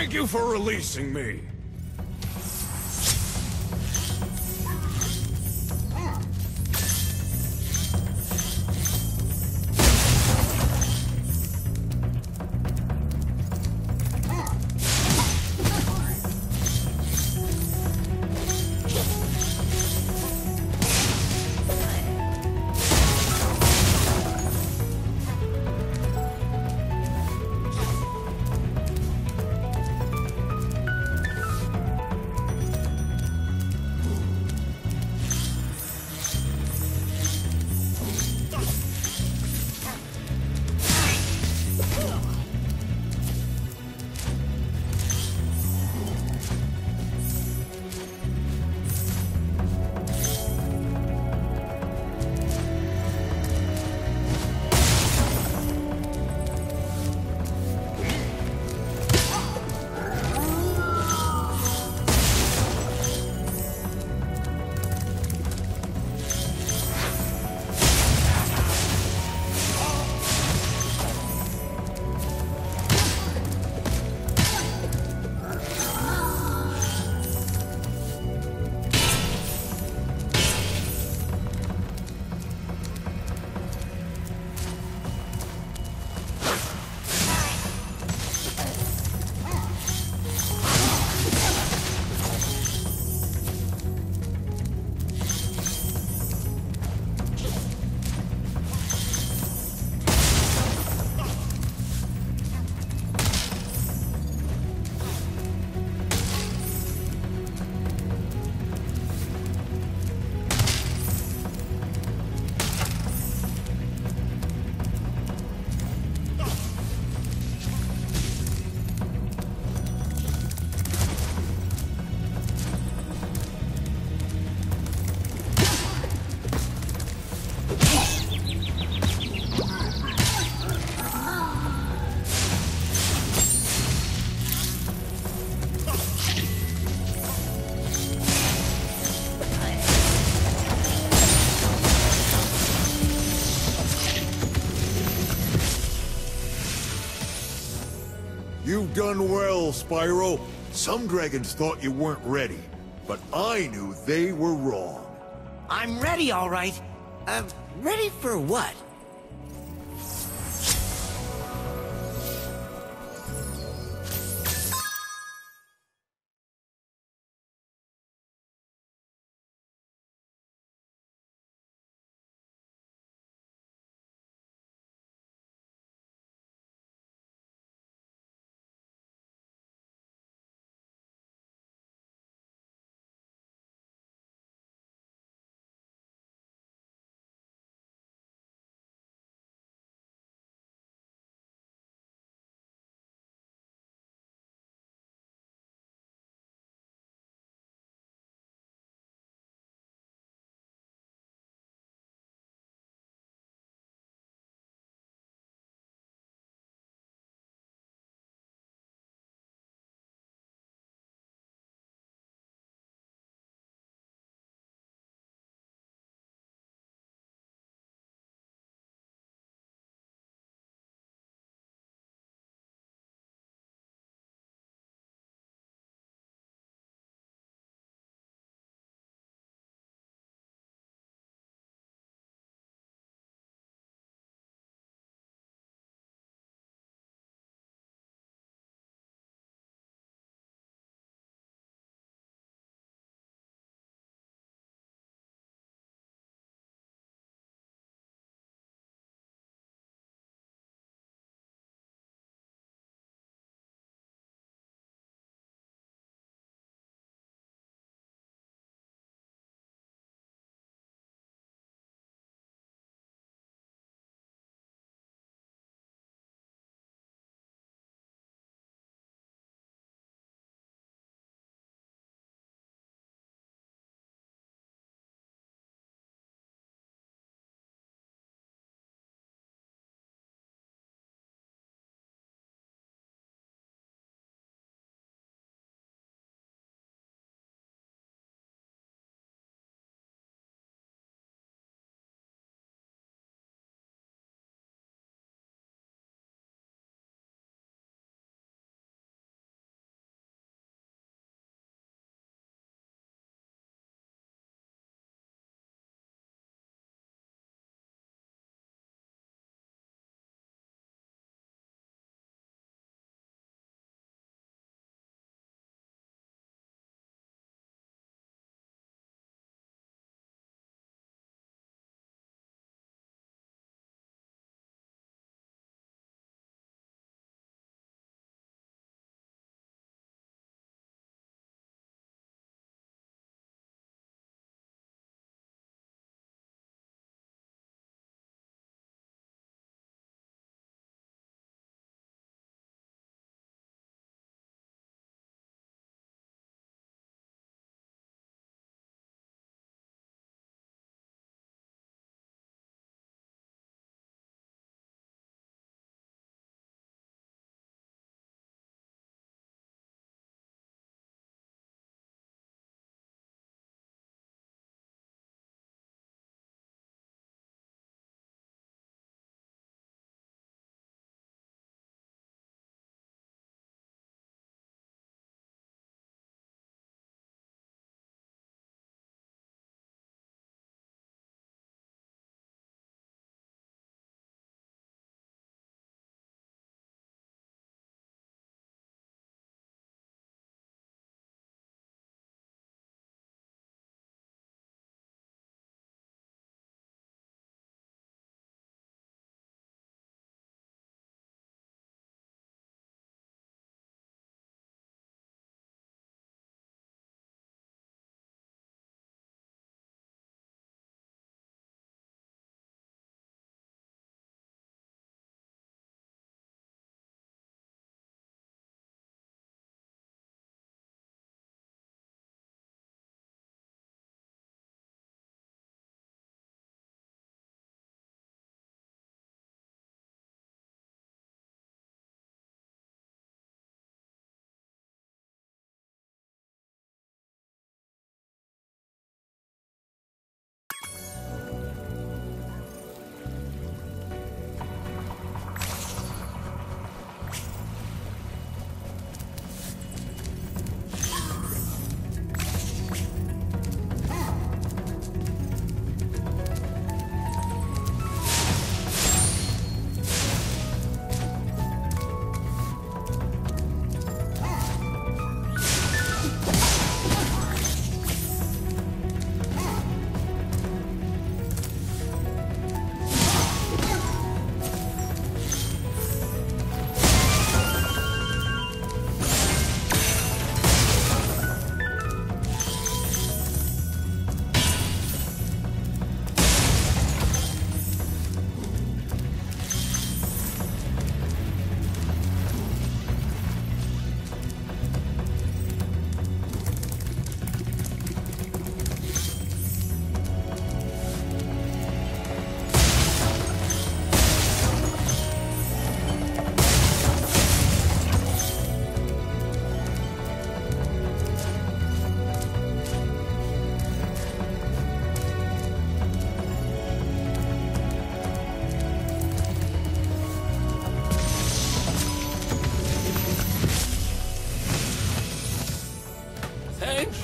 Thank you for releasing me. Done well, Spyro. Some dragons thought you weren't ready, but I knew they were wrong. I'm ready, all right. Uh, ready for what?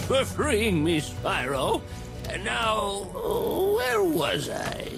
For freeing me, Spyro. And now, where was I?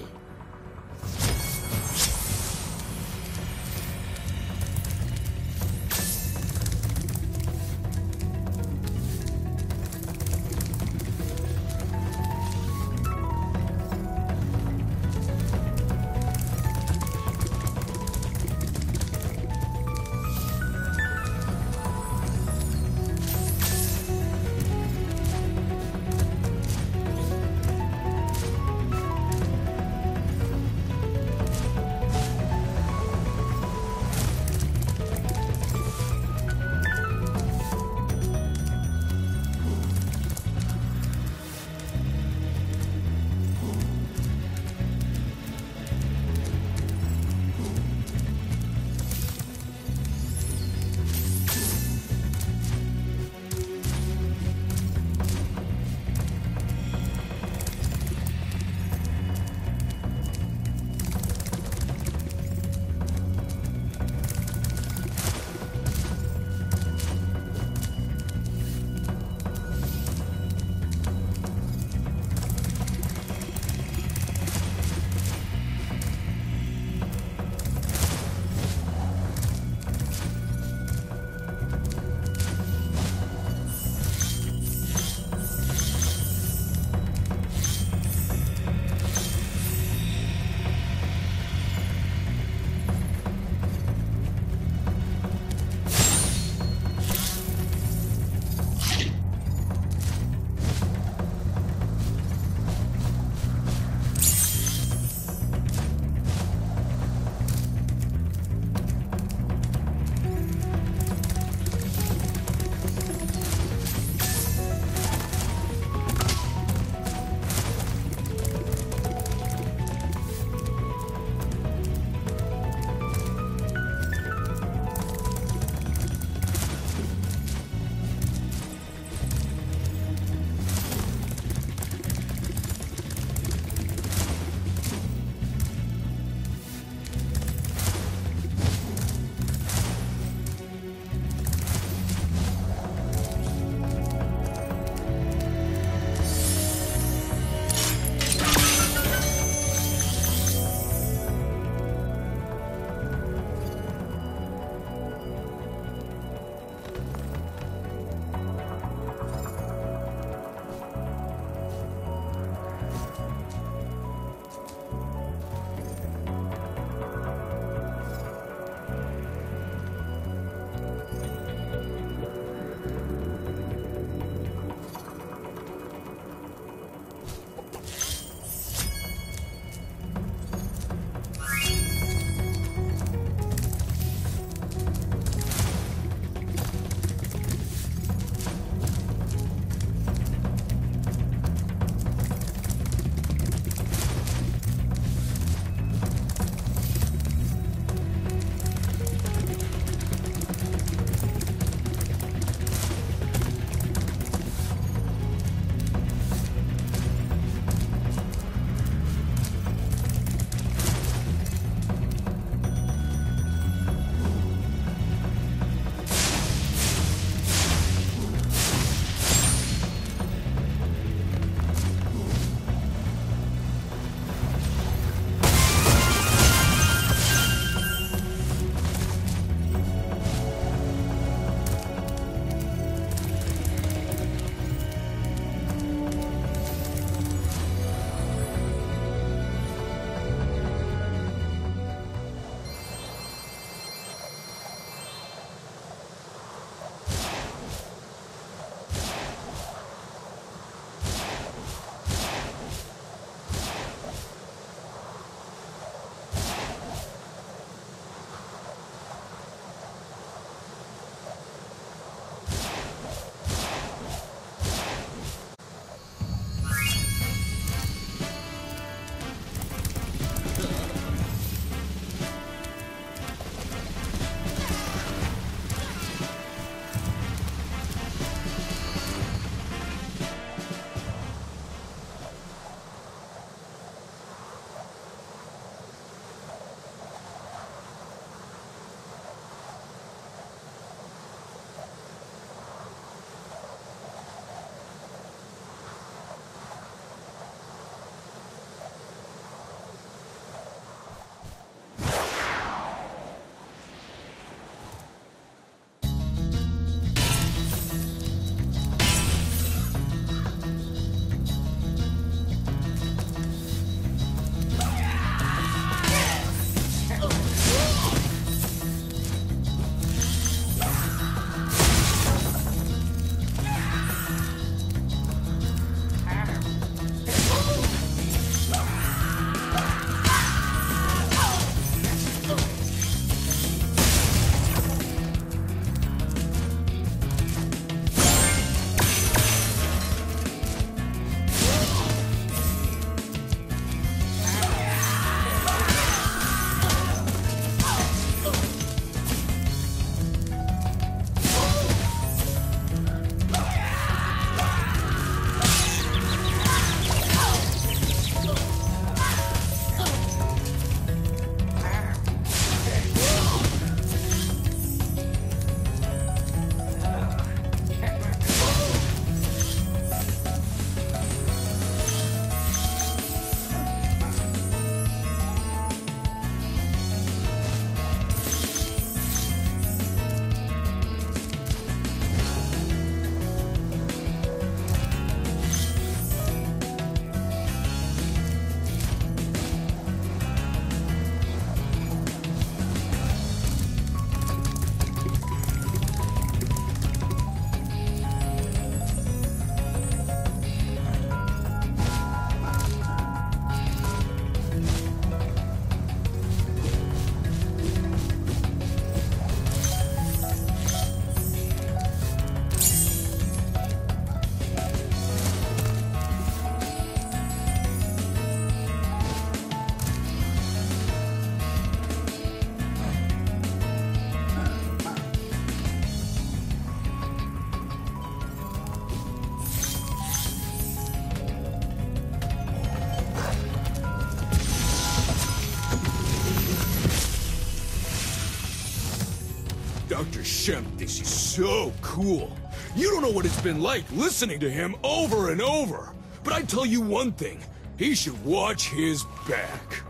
Dr. He's so cool. You don't know what it's been like listening to him over and over. But I tell you one thing, he should watch his back.